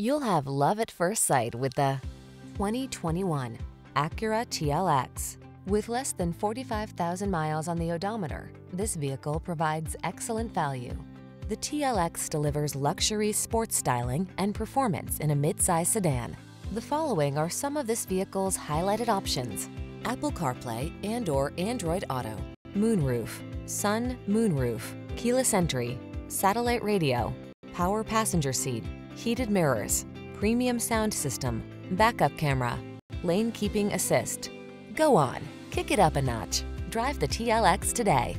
You'll have love at first sight with the 2021 Acura TLX. With less than 45,000 miles on the odometer, this vehicle provides excellent value. The TLX delivers luxury sports styling and performance in a midsize sedan. The following are some of this vehicle's highlighted options. Apple CarPlay and or Android Auto, moonroof, sun moonroof, keyless entry, satellite radio, power passenger seat, heated mirrors, premium sound system, backup camera, lane keeping assist. Go on, kick it up a notch. Drive the TLX today.